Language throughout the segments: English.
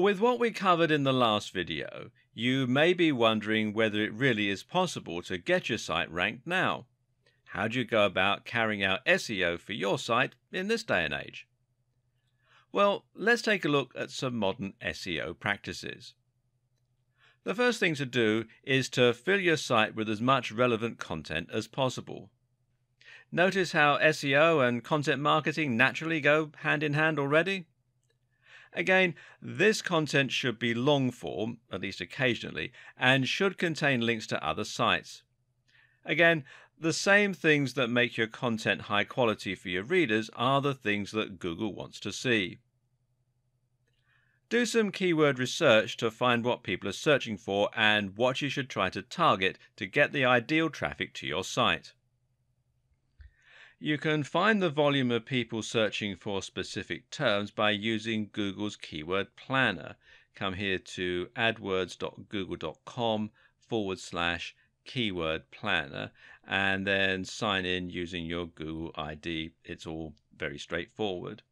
With what we covered in the last video, you may be wondering whether it really is possible to get your site ranked now. How do you go about carrying out SEO for your site in this day and age? Well, let's take a look at some modern SEO practices. The first thing to do is to fill your site with as much relevant content as possible. Notice how SEO and content marketing naturally go hand in hand already? Again, this content should be long form, at least occasionally, and should contain links to other sites. Again, the same things that make your content high quality for your readers are the things that Google wants to see. Do some keyword research to find what people are searching for and what you should try to target to get the ideal traffic to your site. You can find the volume of people searching for specific terms by using Google's Keyword Planner. Come here to adwords.google.com forward slash keyword planner and then sign in using your Google ID. It's all very straightforward.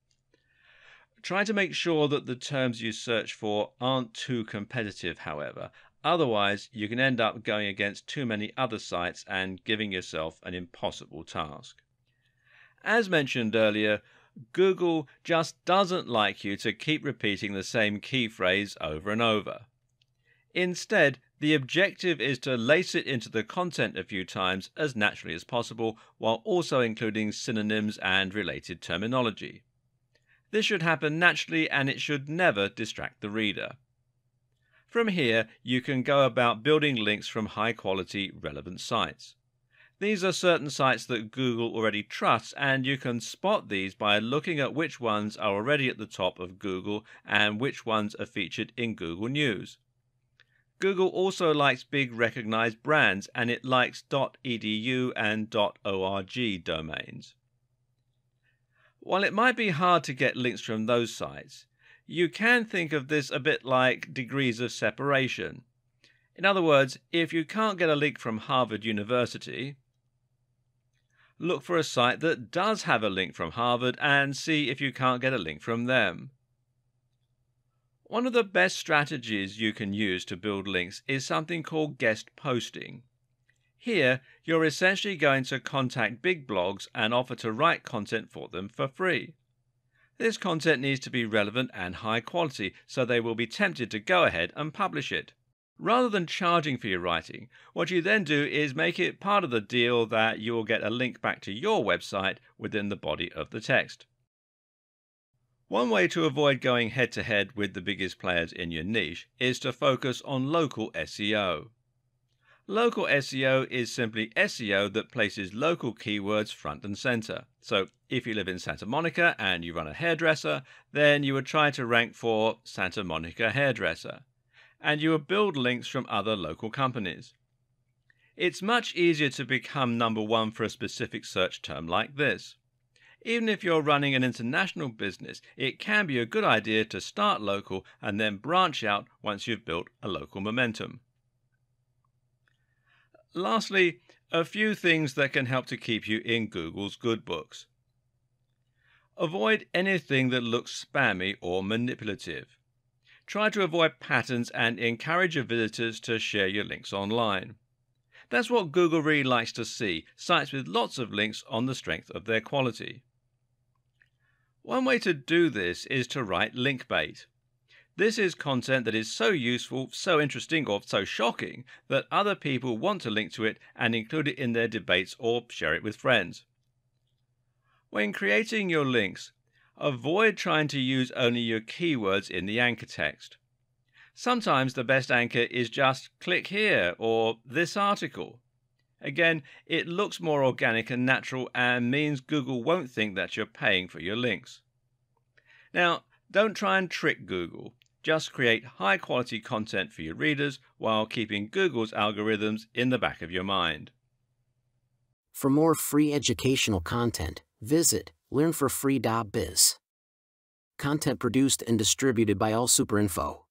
Try to make sure that the terms you search for aren't too competitive, however. Otherwise, you can end up going against too many other sites and giving yourself an impossible task. As mentioned earlier, Google just doesn't like you to keep repeating the same key phrase over and over. Instead, the objective is to lace it into the content a few times as naturally as possible while also including synonyms and related terminology. This should happen naturally and it should never distract the reader. From here, you can go about building links from high quality, relevant sites. These are certain sites that Google already trusts, and you can spot these by looking at which ones are already at the top of Google and which ones are featured in Google News. Google also likes big recognized brands and it likes .edu and .org domains. While it might be hard to get links from those sites, you can think of this a bit like degrees of separation. In other words, if you can't get a link from Harvard University, look for a site that does have a link from Harvard and see if you can't get a link from them. One of the best strategies you can use to build links is something called guest posting. Here, you're essentially going to contact big blogs and offer to write content for them for free. This content needs to be relevant and high quality, so they will be tempted to go ahead and publish it. Rather than charging for your writing, what you then do is make it part of the deal that you will get a link back to your website within the body of the text. One way to avoid going head to head with the biggest players in your niche is to focus on local SEO. Local SEO is simply SEO that places local keywords front and center. So, if you live in Santa Monica and you run a hairdresser, then you would try to rank for Santa Monica hairdresser, and you would build links from other local companies. It's much easier to become number one for a specific search term like this. Even if you're running an international business, it can be a good idea to start local and then branch out once you've built a local momentum. Lastly, a few things that can help to keep you in Google's good books. Avoid anything that looks spammy or manipulative. Try to avoid patterns and encourage your visitors to share your links online. That's what Google really likes to see sites with lots of links on the strength of their quality. One way to do this is to write link bait. This is content that is so useful, so interesting, or so shocking that other people want to link to it and include it in their debates or share it with friends. When creating your links, avoid trying to use only your keywords in the anchor text. Sometimes the best anchor is just click here or this article. Again, it looks more organic and natural and means Google won't think that you're paying for your links. Now, don't try and trick Google. Just create high quality content for your readers while keeping Google's algorithms in the back of your mind. For more free educational content, visit learnforfree.biz. Content produced and distributed by AllSuperInfo.